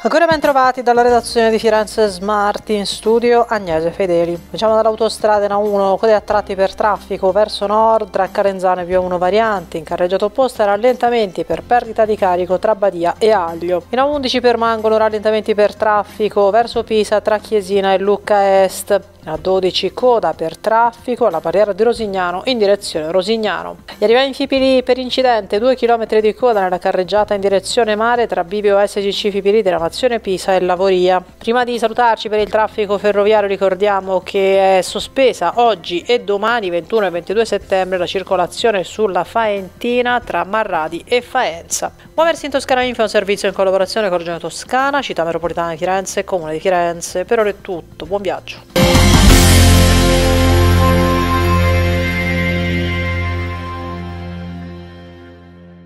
Ancora ben trovati dalla redazione di Firenze Smart in studio Agnese Fedeli. Diciamo dall'autostrada A1 code a tratti per traffico verso nord tra Carenzano e Via 1 varianti, in carreggiata opposta rallentamenti per perdita di carico tra Badia e Aglio. In A11 permangono rallentamenti per traffico verso Pisa tra Chiesina e Lucca Est. A 12 coda per traffico alla barriera di Rosignano in direzione Rosignano. Gli arrivati in Fipili per incidente, 2 km di coda nella carreggiata in direzione mare tra Bivio SGC Fipili della Nazione Pisa e Lavoria. Prima di salutarci per il traffico ferroviario ricordiamo che è sospesa oggi e domani 21 e 22 settembre la circolazione sulla Faentina tra Marradi e Faenza. Muoversi in Toscana Info è un servizio in collaborazione con Regione Toscana, Città Metropolitana di Firenze e Comune di Firenze. Per ora è tutto, buon viaggio.